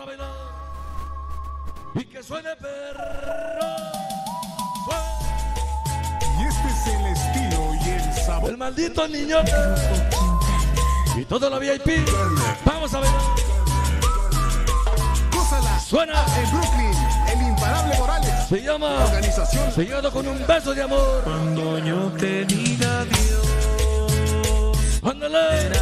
a bailar. Y que suene perro. Suene. Y este es el estilo y el sabor. El maldito niño. Y todo la VIP. Vamos a bailar. Gózala. Suena. En Brooklyn, el imparable Morales. Se llama. Organización. Seguido con un beso de amor. Cuando yo te diga adiós, Ándale.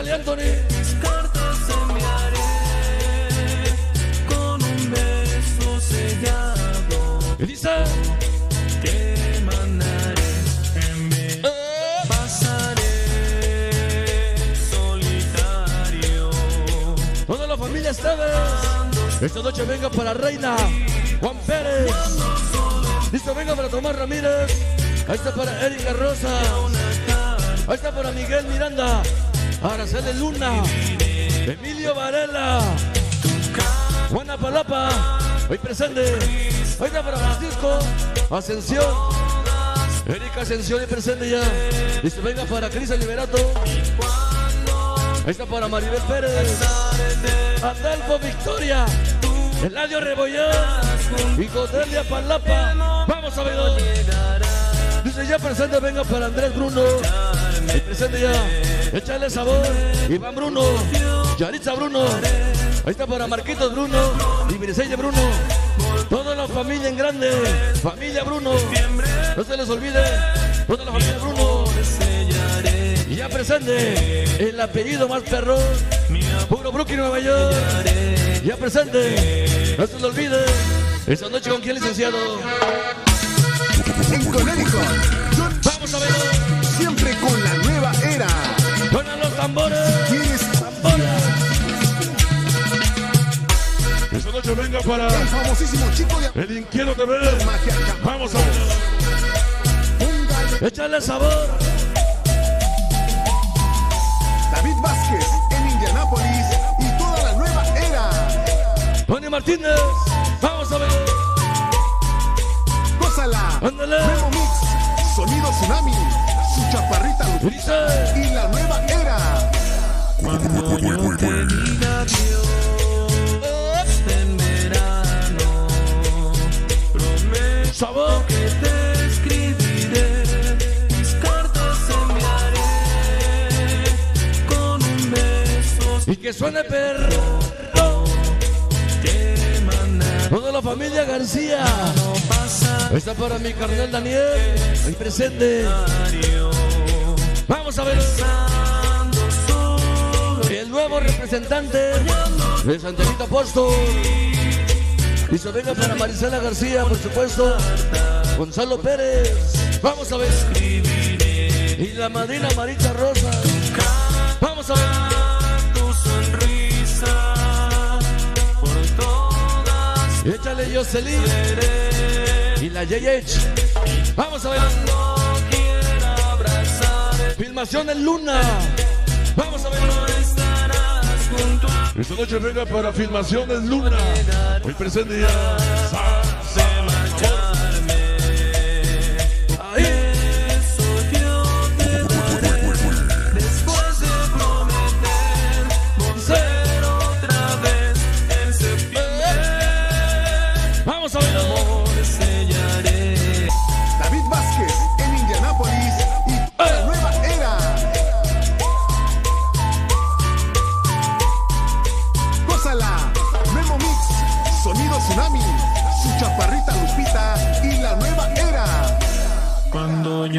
Échale, Anthony. mis cartas enviaré con un beso sellado Y dice. que mandaré en vez eh, pasaré solitario Toda la familia Esteves. Esta noche venga para Reina. Juan Pérez. Listo, venga para Tomás Ramírez. Ahí está para Erika Rosa. Ahí está para Miguel Miranda. Araceli Luna. Emilio Varela. Juana Palapa. Hoy presente. Está para Francisco. Ascensión. Erika Ascensión y presente ya. Listo, venga para Cris Liberato. Ahí está para Maribel Pérez. Adolfo Victoria. Eladio Rebollón. Y Godelia Palapa. Vamos a ver. Dice ya presente, venga para Andrés Bruno. Y presente ya. Échale sabor. Iván Bruno. Yaritza Bruno. Ahí está para Marquitos Bruno. Y Mireseille Bruno. Toda la familia en grande. Familia Bruno. No se les olvide. Toda la familia Bruno. Y ya presente. El apellido más perrón. Puro Brooklyn, Nueva York. Ya presente. No se les olvide. Esta noche con quién licenciado. En Connecticut. Vamos a ver. siempre con la nueva era. Tambores. ¿Quieres Tambores. Esta noche venga para el famosísimo chico de el Inquiero TV. Vamos a ver. Échale sabor. David Vázquez en Indianápolis y toda la nueva era. Tony Martínez. Vamos a ver. Gózala. Ándale. Memo Mix. Sonido Tsunami. Su chaparrita Lupita. Y que suene perro. Toda la familia García. Está para mi carnal Daniel. Ahí presente. Vamos a ver. El nuevo representante de Santanita Apóstol. Y se venga para Marisela García, por supuesto. Gonzalo Pérez. Vamos a ver. Y la madrina Marita Rosa. Vamos a ver. Jocelyn. Y la JH. Vamos a ver. Filmación en Luna. Vamos a ver. Esta noche venga para filmaciones Luna. Hoy presente ya.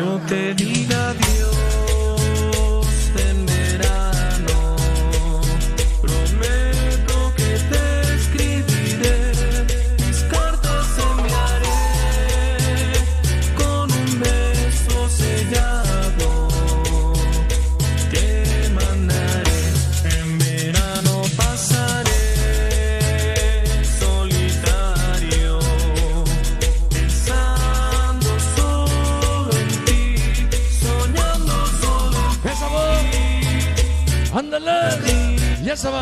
Yo te diga adiós ¡Ándale! ¡Ya se va!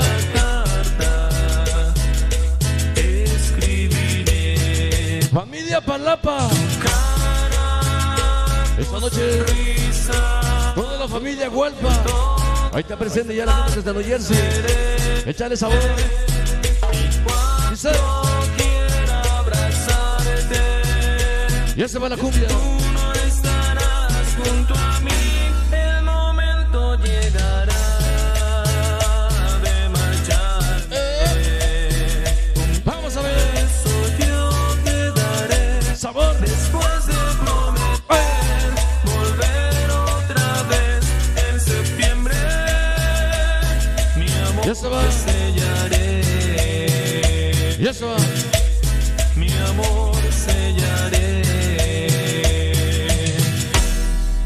Familia Palapa. Esta noche, toda la familia Hualpa. Ahí está presente ya la gente desde New Jersey. Échale sabor. Dice. Ya se va la cumbia. no estarás junto a mí. Se va. sellaré. Ya se va. Mi amor sellaré.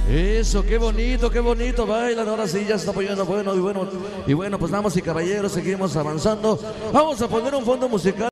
Eso, qué bonito, qué bonito. Bailan, ahora sí, ya se está poniendo bueno y bueno. Y bueno, pues vamos y caballeros, seguimos avanzando. Vamos a poner un fondo musical.